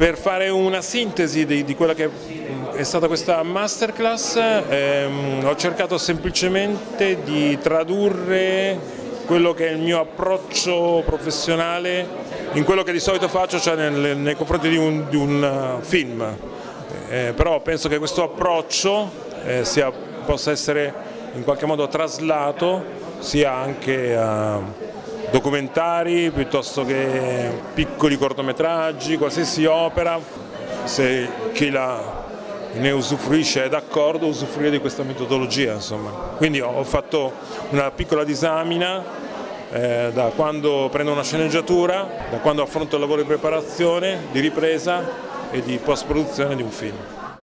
Per fare una sintesi di, di, quella che è stata questa masterclass ehm, ho cercato semplicemente di tradurre quello che è il mio approccio professionale in quello che di solito faccio, cioè nel, nei confronti di un, di un uh, film. Eh, però penso che questo approccio eh, sia, possa essere in qualche modo traslato sia anche a documentari piuttosto che piccoli cortometraggi, qualsiasi opera, se chi la, ne usufruisce è d'accordo, usufruire di questa metodologia. Insomma. Quindi ho fatto una piccola disamina eh, da quando prendo una sceneggiatura, da quando affronto il lavoro di preparazione, di ripresa e di post produzione di un film.